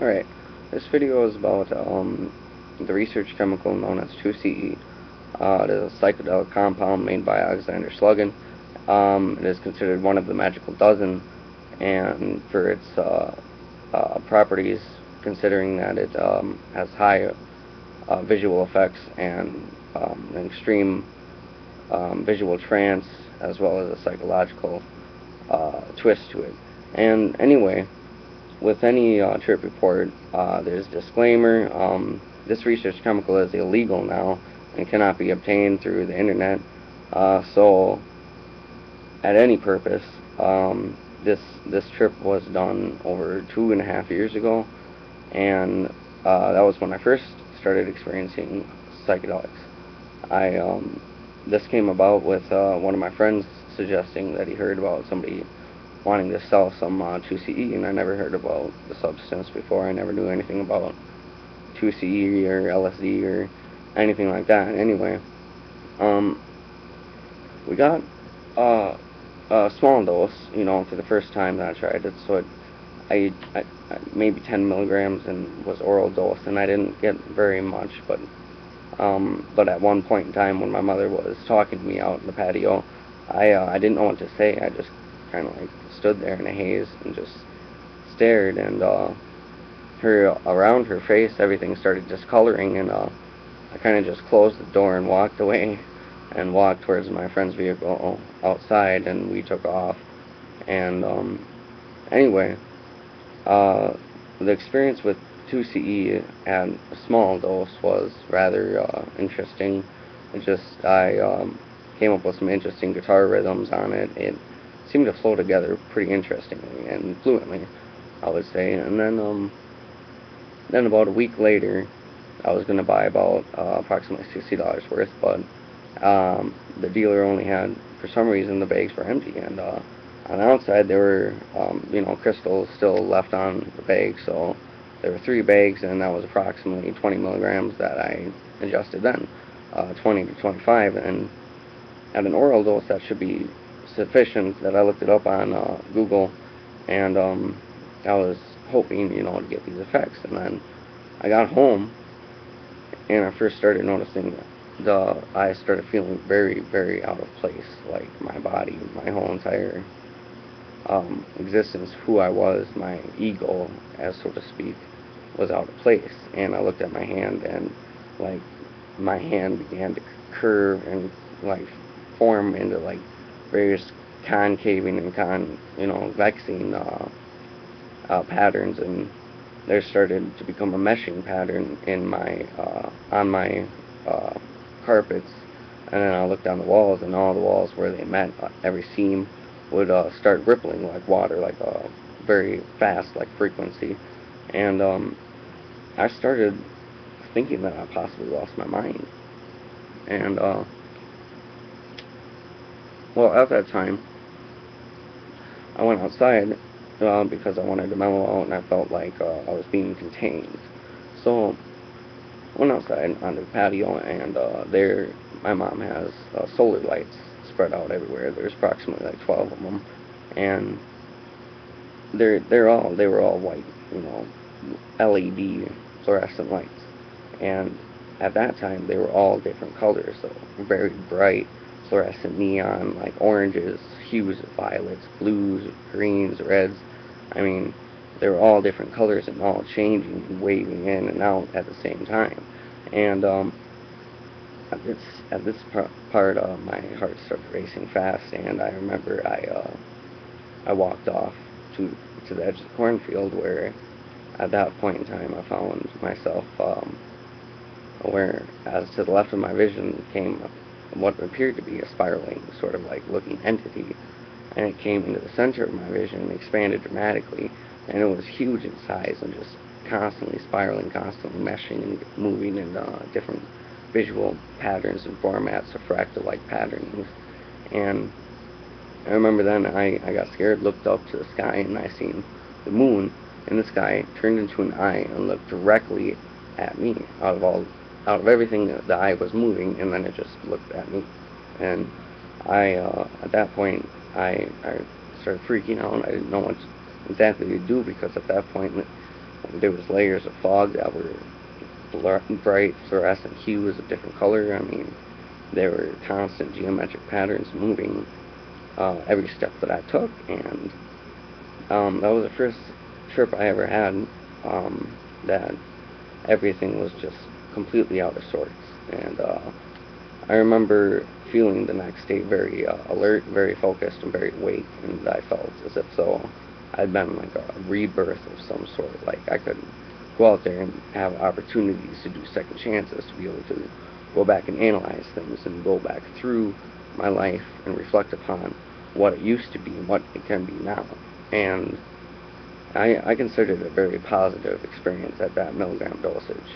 Alright, this video is about um, the research chemical known as 2CE. Uh, it is a psychedelic compound made by Alexander Shulgin. Um, it is considered one of the magical dozen, and for its uh, uh, properties, considering that it um, has high uh, visual effects and um, an extreme um, visual trance, as well as a psychological uh, twist to it. And anyway, with any uh, trip report, uh, there's disclaimer. Um, this research chemical is illegal now and cannot be obtained through the internet. Uh, so, at any purpose, um, this this trip was done over two and a half years ago, and uh, that was when I first started experiencing psychedelics. I um, this came about with uh, one of my friends suggesting that he heard about somebody wanting to sell some uh, 2CE, and I never heard about the substance before. I never knew anything about 2CE or LSD or anything like that. Anyway, um, we got uh, a small dose, you know, for the first time that I tried it. So it, I, I, maybe 10 milligrams and was oral dose, and I didn't get very much. But um, but at one point in time, when my mother was talking to me out in the patio, I uh, I didn't know what to say. I just kind of like stood there in a haze and just stared and uh, her around her face everything started discoloring and uh, I kind of just closed the door and walked away and walked towards my friend's vehicle outside and we took off. And um, anyway uh, the experience with 2CE at a small dose was rather uh, interesting. It just I um, came up with some interesting guitar rhythms on it. It seemed to flow together pretty interestingly and fluently, I would say. And then, um, then about a week later, I was going to buy about uh, approximately $60 worth, but um, the dealer only had, for some reason, the bags were empty, and uh, on the outside there were, um, you know, crystals still left on the bag, so there were three bags, and that was approximately 20 milligrams that I adjusted then, uh, 20 to 25, and at an oral dose that should be sufficient that I looked it up on uh, Google, and um, I was hoping, you know, to get these effects. And then I got home, and I first started noticing the I started feeling very, very out of place. Like my body, my whole entire um, existence, who I was, my ego, as so to speak, was out of place. And I looked at my hand, and like my hand began to curve and like form into like various concaving and con, you know, vexing uh, uh, patterns, and there started to become a meshing pattern in my uh, on my uh, carpets. And then I looked down the walls, and all the walls where they met, uh, every seam would uh, start rippling like water, like a very fast, like frequency. And um, I started thinking that I possibly lost my mind. And well, at that time, I went outside uh, because I wanted to mellow out and I felt like uh, I was being contained. So, I went outside onto the patio and uh, there my mom has uh, solar lights spread out everywhere. There's approximately like 12 of them. And they're, they're all, they were all white, you know, LED fluorescent lights. And at that time, they were all different colors, so very bright fluorescent neon, like oranges, hues of violets, blues, greens, reds. I mean, they were all different colors and all changing and waving in and out at the same time. And um, at this at this part, uh, my heart started racing fast, and I remember I uh, I walked off to to the edge of the cornfield where, at that point in time, I found myself um, where, as to the left of my vision, came what appeared to be a spiraling, sort of like looking entity, and it came into the center of my vision and expanded dramatically, and it was huge in size and just constantly spiraling, constantly meshing and moving in uh, different visual patterns and formats of fractal-like patterns. And I remember then I, I got scared, looked up to the sky, and I seen the moon. In the sky turned into an eye and looked directly at me out of all out of everything the eye was moving, and then it just looked at me. And I, uh, at that point, I, I started freaking out. I didn't know what exactly to do because at that point, there was layers of fog that were bright fluorescent hues of different color. I mean, there were constant geometric patterns moving uh, every step that I took, and um, that was the first trip I ever had um, that everything was just completely out of sorts. And uh, I remember feeling the next day very uh, alert, very focused, and very awake, and I felt as if so I'd been like a rebirth of some sort. Like I could go out there and have opportunities to do second chances, to be able to go back and analyze things and go back through my life and reflect upon what it used to be and what it can be now. And I, I considered it a very positive experience at that milligram dosage.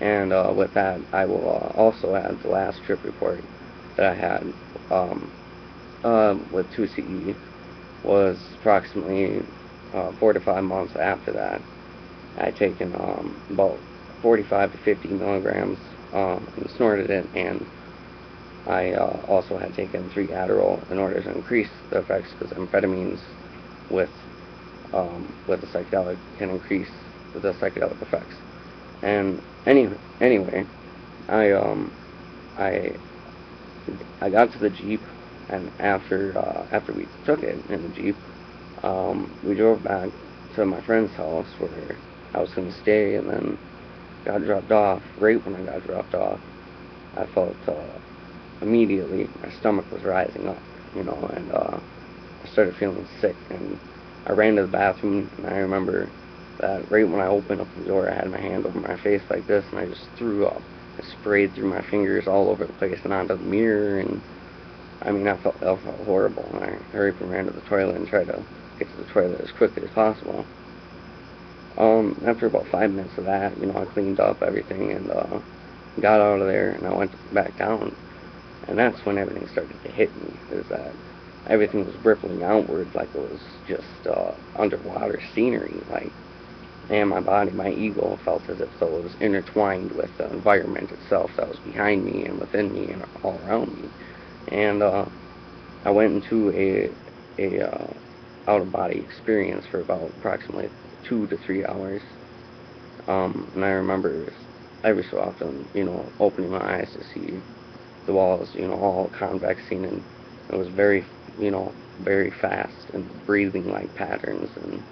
And uh, with that, I will uh, also add the last trip report that I had um, uh, with 2CE was approximately uh, four to five months after that. I had taken um, about 45 to 50 milligrams um, and snorted it, and I uh, also had taken three Adderall in order to increase the effects because amphetamines with um, with the psychedelic can increase the psychedelic effects. And any, anyway, I um, I I got to the jeep, and after uh, after we took it in the jeep, um, we drove back to my friend's house where I was going to stay, and then got dropped off. Right when I got dropped off, I felt uh, immediately my stomach was rising up, you know, and uh, I started feeling sick, and I ran to the bathroom, and I remember that right when I opened up the door, I had my hand over my face like this, and I just threw up. I sprayed through my fingers all over the place and onto the mirror, and I mean, I felt, I felt horrible, and I hurried from ran to the toilet and tried to get to the toilet as quickly as possible. Um, after about five minutes of that, you know, I cleaned up everything and uh, got out of there, and I went back down, and that's when everything started to hit me, is that everything was rippling outward like it was just uh, underwater scenery, like, and my body, my ego felt as if though it was intertwined with the environment itself that was behind me and within me and all around me. And uh, I went into a, a uh, out-of-body experience for about approximately two to three hours. Um, and I remember every so often, you know, opening my eyes to see the walls, you know, all convexing, and it was very, you know, very fast and breathing like patterns, and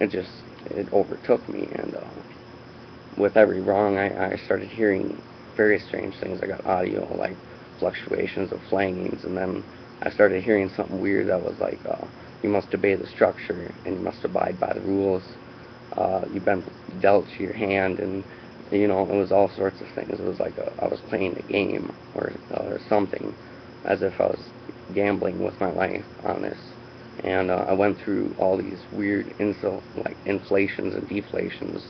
it just it overtook me. And uh, with every rung, I, I started hearing very strange things. I got audio like fluctuations of flangings, and then I started hearing something weird that was like, uh, you must obey the structure and you must abide by the rules. Uh, you've been dealt to your hand, and you know it was all sorts of things. It was like a, I was playing a game or or something, as if I was gambling with my life on this. And uh, I went through all these weird insul like inflations and deflations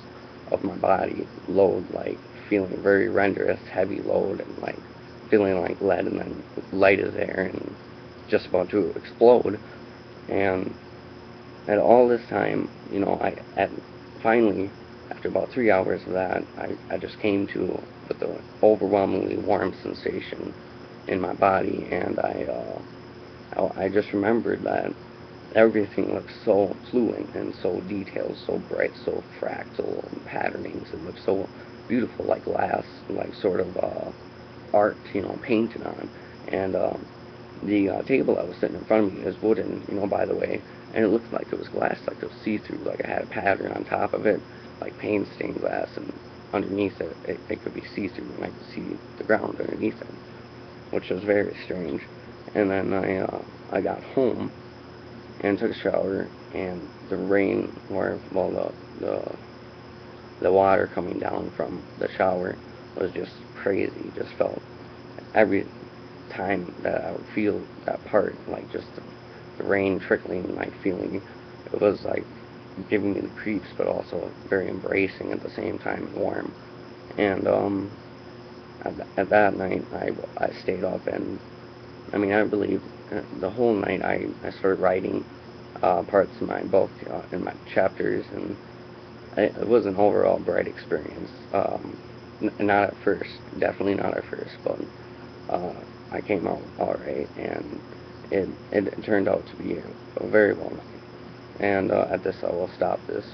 of my body, load like feeling very renderous, heavy load, and like feeling like lead, and then light as air, and just about to explode. And at all this time, you know, I at finally, after about three hours of that, I, I just came to with an overwhelmingly warm sensation in my body, and I, uh, I, I just remembered that everything looked so fluent and so detailed, so bright, so fractal and patternings. It looked so beautiful, like glass, like sort of uh, art, you know, painted on. And um, the uh, table that was sitting in front of me is wooden, you know, by the way, and it looked like it was glass, like it was see-through, like it had a pattern on top of it, like paint stained glass, and underneath it, it, it could be see-through, and I could see the ground underneath it, which was very strange. And then I, uh, I got home and took a shower, and the rain, or well, the the the water coming down from the shower was just crazy. Just felt every time that I would feel that part, like just the, the rain trickling, like feeling, it was like giving me the creeps, but also very embracing at the same time warm. And um, at, at that night, I, I stayed up and, I mean, I believe the whole night I, I started writing uh, parts of my book uh, in my chapters, and it was an overall bright experience. Um, not at first, definitely not at first, but uh, I came out alright, and it, it turned out to be a, a very well night. And uh, at this, I will stop this